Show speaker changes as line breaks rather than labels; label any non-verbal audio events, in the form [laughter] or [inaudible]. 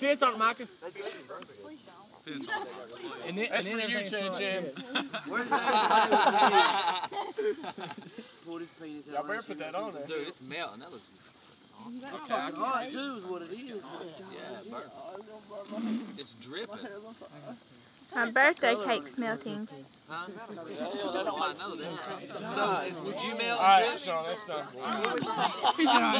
Piss on it, Micah.
Piss on
And then,
That's
and then
for you,
everything's
Chin. Chin.
Where's that? Pulled his penis out.
Y'all better put that on there.
Dude, it's melting. That looks
awesome. Okay, okay. hot too is what it is.
yeah, it burns. It's dripping.
My birthday cake's melting.
Huh? Oh, I know that. So, would you melt?
Alright, so that's done. [laughs]